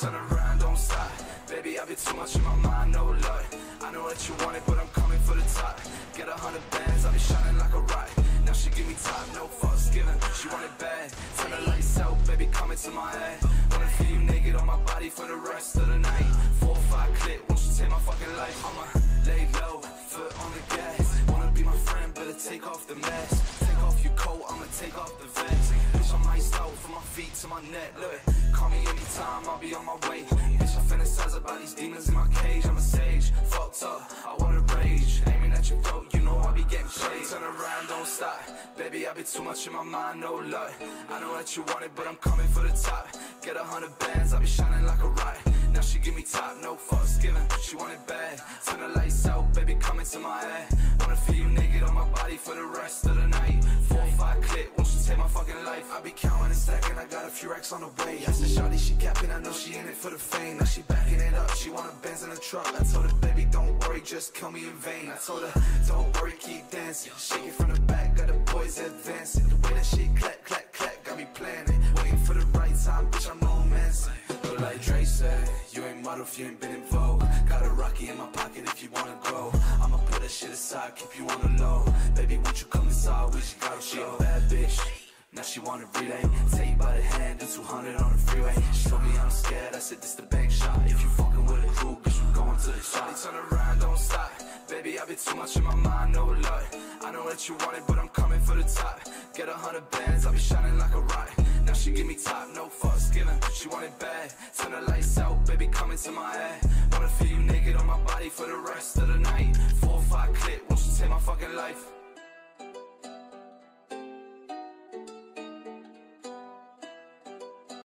Turn around, don't stop. Baby, I've been too much in my mind, no lie. I know that you want it, but I'm coming for the top. Get a hundred bands, I'll be shining like a rock. Now she give me top, no fucks given. She want it bad, turn the lights out, baby, come into my head. Wanna feel you naked on my body for the rest of the night. Four or five clip, won't you take my fucking life? I'ma lay low, foot on the gas. Wanna be my friend, better take off the mask. Take off your coat, I'ma take off the vest my feet to my neck, look Call me anytime, I'll be on my way. Bitch, I fantasize about these demons in my cage. I'm a sage, fucked up, I wanna rage. Aiming at your throat, you know I be getting shade. Turn around, don't stop. Baby, I be too much in my mind, no lie I know that you want it, but I'm coming for the top. Get a hundred bands, I'll be shining like a rock. Now she give me top, no fucks given. She want it bad, turn the lights out Baby, come into my head Wanna feel you naked on my body for the rest of and I got a few racks on the way. I said, shawty, she capping, I know she in it for the fame. Now she backing it up, she want a Benz in a truck. I told her, baby, don't worry, just kill me in vain. I told her, don't worry, keep dancing. Shake it from the back, got the boys advancing. The way that she clap, clap, clap, got me planning. Waiting for the right time, bitch, I'm romancing But like Dre said, you ain't model if you ain't been in vogue. Got a Rocky in my pocket if you wanna grow. I'ma put that shit aside, keep you on the low. Baby, won't you come inside, we a bad bitch now she wanna relay Take you by the hand, do 200 on the freeway. She told me I'm scared, I said this the bank shot. If you fucking with a crew, bitch, you going to the shot. Turn around, don't stop. Baby, I've been too much in my mind, no lie I know that you want it, but I'm coming for the top. Get a hundred bands, I'll be shining like a rock. Now she give me top, no fucks given. She want it bad, turn the lights out Baby, come into my head Wanna feel you naked on my body for the rest of the night. Four or five clip, won't you take my fucking life